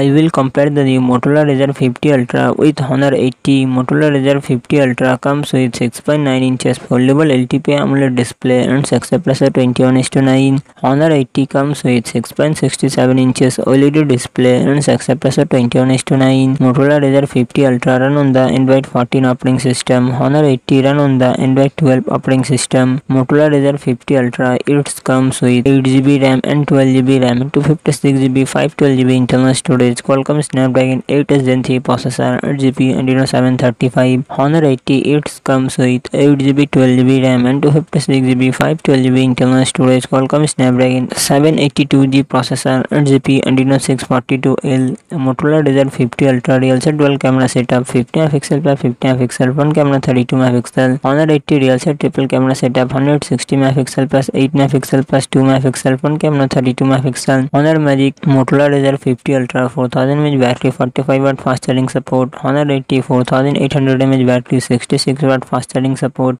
I will compare the new Motorola Razr 50 Ultra with Honor 80. Motorola Razr 50 Ultra comes with 6.9 inches foldable LTP AMOLED display and success ratio 21 9. Honor 80 comes with 6.67 inches OLED display and success ratio 21 9. Motorola Razr 50 Ultra run on the Android 14 operating system. Honor 80 run on the Android 12 operating system. Motorola Razr 50 Ultra it comes with 8GB RAM and 12GB RAM, 256GB, 512GB internal storage storage Qualcomm Snapdragon 8 Gen 3 processor 8GB and Adreno 735 Honor 80 it comes with 8GB 12GB RAM and 256GB 512GB internal storage Qualcomm Snapdragon 782G processor 8GB and Adreno 642L Motorola Razr 50 Ultra real set dual camera setup 50 megapixel plus 50 megapixel front camera 32 megapixel Honor 80 real set triple camera setup 160 megapixel plus 8 megapixel plus 2 megapixel front camera 32 megapixel Honor Magic Motorola Razr 50 Ultra 4000 mAh battery 45 watt fast charging support honor 80 4800 mAh battery 66 watt fast charging support